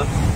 Yeah.